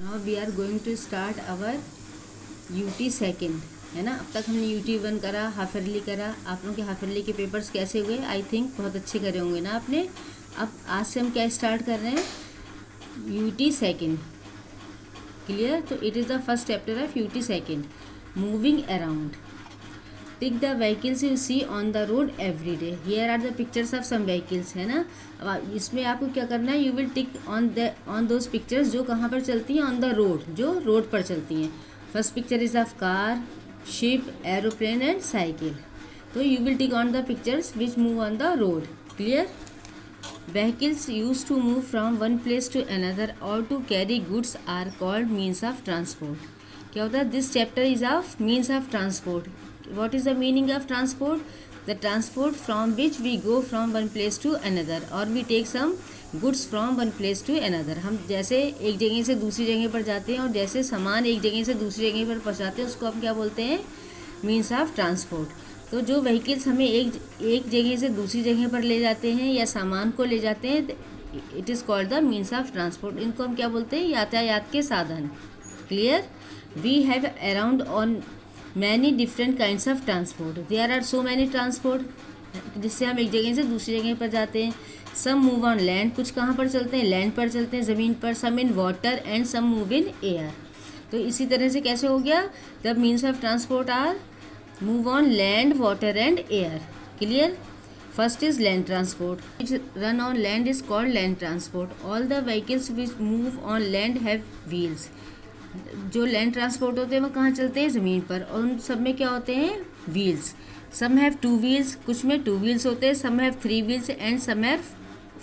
Now we are going to start our U T second है ना? अब तक हमने यूटी वन करा हाफ़ ईयरली करा। आप लोगों के हाफ़ ईयरली के पेपर्स कैसे हुए? आई थिंक बहुत अच्छे करे होंगे ना आपने? अब आज से हम क्या स्टार्ट कर रहे हैं? यू टी सेकेंड क्लियर तो it is the first chapter of U T second moving around tick the vehicles you see on the road every day here are the pictures of some vehicles है ना? अब इसमें आपको क्या करना है? You will tick on the on those pictures जो कहाँ पर चलती हैं ऑन द रोड जो रोड पर चलती हैं। First picture is of car ship aeroplane and cycle तो you will tick on the pictures which move on the road clear vehicles use to move from one place to another और to carry goods are called means of transport क्या होता है? This chapter is of means of transport what is the meaning of transport? The transport from which we go from one place to another और we take some goods from one place to another हम जैसे एक जगह से दूसरी जगह पर जाते हैं, और जैसे सामान एक जगह से दूसरी जगह पर पहुँचाते हैं, उसको हम क्या बोलते हैं? मीन्स ऑफ़ ट्रांसपोर्ट तो जो व्हीकल्स हमें एक एक जगह से दूसरी जगह पर ले जाते हैं, या सामान को ले जाते हैं it is called the means of transport इनको हम क्या बोलते हैं? यातायात के साधन. Clear we have around on many different kinds of transport there are so many transport जिससे हम एक जगह से दूसरी जगह पर जाते हैं। सम मूव ऑन लैंड कुछ कहाँ पर चलते हैं? लैंड पर चलते हैं, ज़मीन पर some in water and some move in air तो इसी तरह से कैसे हो गया? The means of transport are move on land water and air clear first is land transport run on land is called land transport all the vehicles which move on land have wheels जो land transport होते हैं, वो कहाँ चलते हैं? ज़मीन पर। और उन सब में क्या होते हैं? Wheels some have two wheels कुछ में टू व्हील्स होते हैं some have three wheels and some have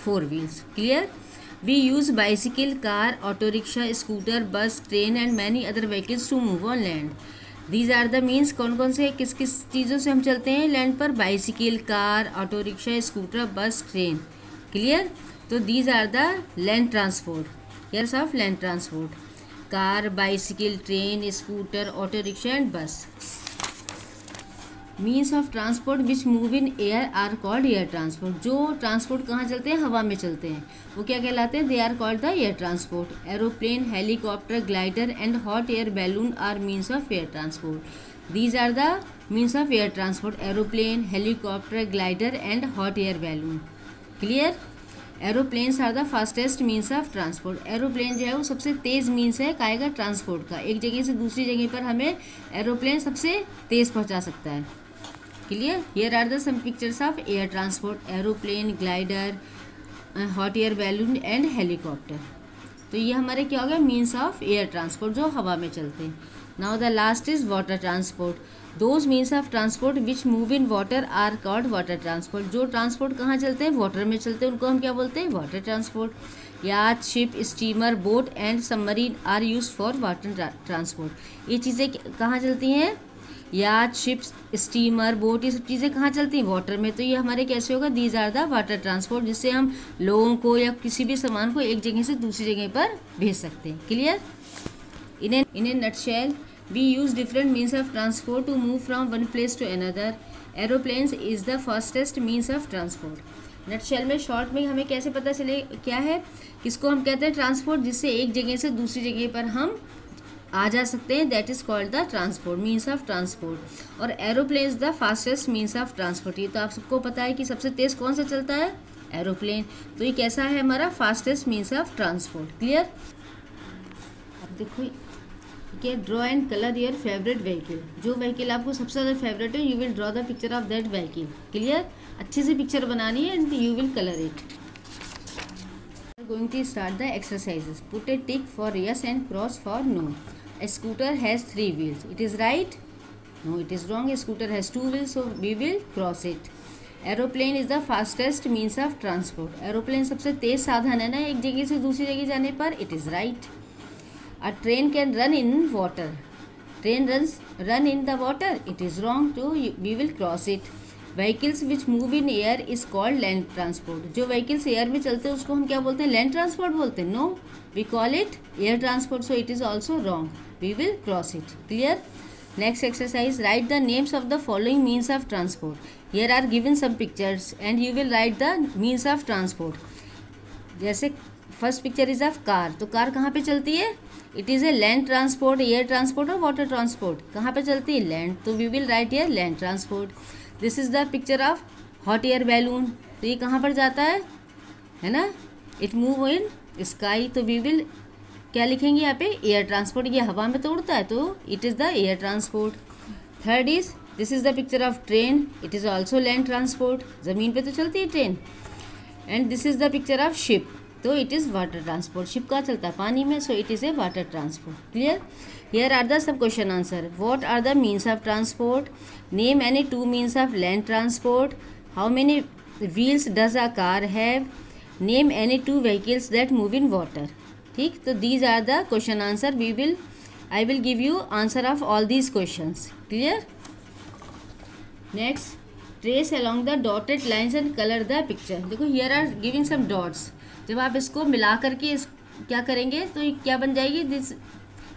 four wheels clear we use bicycle car auto rickshaw scooter bus train and many other vehicles to move on land these are the means कौन कौन से, किस किस चीज़ों से हम चलते हैं लैंड पर? Bicycle car auto rickshaw scooter bus train clear तो these are the land transporters of land transport car bicycle train scooter auto rickshaw and bus means of transport which move in air are called air transport जो transport कहाँ चलते हैं? हवा में चलते हैं। वो क्या कहलाते हैं? They are called the air transport aeroplane helicopter glider and hot air balloon are means of air transport these are the means of air transport aeroplane helicopter glider and hot air balloon clear aeroplanes are the fastest means of transport aeroplane जो है वो सबसे तेज़ means है काएगा transport का। एक जगह से दूसरी जगह पर हमें एरोप्लेन सबसे तेज़ पहुँचा सकता है। Clear here are the some pictures of air transport aeroplane glider hot air balloon and helicopter तो ये हमारे क्या हो गया? मीन्स ऑफ़ एयर ट्रांसपोर्ट जो हवा में चलते हैं। Now the last is water transport those means of transport which move in water are called water transport जो ट्रांसपोर्ट कहाँ चलते हैं? वाटर में चलते हैं। उनको हम क्या बोलते हैं? Water transport yacht ship steamer boat and submarine are use for water transport ये चीज़ें कहाँ चलती हैं? याच शिप्स स्टीमर बोट ये सब चीज़ें कहाँ चलती हैं? वाटर में। तो ये हमारे कैसे होगा? These are the water transport जिससे हम लोगों को या किसी भी सामान को एक जगह से दूसरी जगह पर भेज सकते हैं। Clear in in a nutshell We use different means of transport to move from one place to another. Aeroplanes is the fastest means of transport. Nutshell में शॉर्ट में हमें कैसे पता चले क्या है? किसको हम कहते हैं ट्रांसपोर्ट जिससे एक जगह से दूसरी जगह पर हम आ जा सकते हैं? That is called the transport means of transport और aeroplane is the fastest means of transport ये तो आप सबको पता है कि सबसे तेज़ कौन सा चलता है? एरोप्लेन तो ये कैसा है हमारा fastest means of transport clear देखो है draw and colour your favourite vehicle जो व्हीकल आपको सबसे ज़्यादा फेवरेट है you will draw the picture of that vehicle clear अच्छे से पिक्चर बनानी है and you will colour it going to start the exercises put a tick for yes and cross for no a scooter has three wheels it is right no it is wrong a scooter has two wheels so we will cross it aeroplane is the fastest means of transport aeroplane सबसे तेज़ साधन है ना, एक जगह से दूसरी जगह जाने पर? It is right a train can run in water train runs run in the water it is wrong to we will cross it vehicles which move in air is called land transport जो vehicles air में चलते हैं उसको हम क्या बोलते हैं land transport बोलते हैं no we call it air transport so it is also wrong we will cross it clear next exercise write the names of the following means of transport here are given some pictures and you will write the means of transport जैसे first picture is of car तो car कहाँ पे चलती है? It is a land transport air transport और water transport कहाँ पे चलती है? लैंड तो we will write air land transport this is the picture of hot air balloon तो ये कहाँ पर जाता है? है ना? इट मूव इन स्काई तो वी विल क्या लिखेंगे यहाँ पे? एयर ट्रांसपोर्ट ये हवा में तो उड़ता है तो it is the air transport third is this is the picture of train it is also land transport ज़मीन पे तो चलती है train and this is the picture of ship तो it is water transport ship कहाँ चलता पानी में so it is a water transport clear here are the सब question answer what are the means of transport name any two means of land transport how many wheels does a car have name any two vehicles that move in water ठीक? तो these are the question answer we will I will give you answer of all these question clear next trace along the dotted lines and colour the picture देखो here are giving some dots जब आप इसको मिला करके इस क्या करेंगे तो ये क्या बन जाएगी? This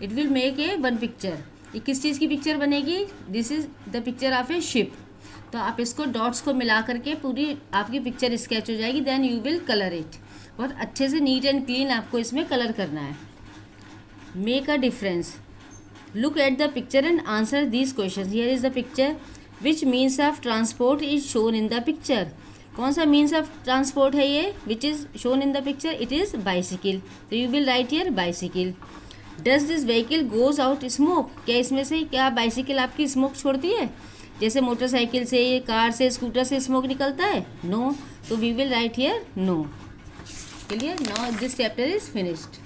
it will make a one picture ये किस चीज़ की पिक्चर बनेगी? This is the picture of a ship तो आप इसको डॉट्स को मिला करके पूरी आपकी पिक्चर स्केच हो जाएगी then you will colour it बहुत अच्छे से नीट एंड क्लीन आपको इसमें कलर करना है. Make a difference look at the picture and answer these question here is the picture which means of transport is shown in the picture कौन सा means of transport है ये? Which is shown in the picture it is bicycle तो you will write here bicycle does this vehicle goes out smoke क्या इसमें से क्या bicycle आपकी स्मोक छोड़ती है? जैसे मोटरसाइकिल से कार से स्कूटर से स्मोक निकलता है? नो तो we will write here no clear? Now this chapter is finished.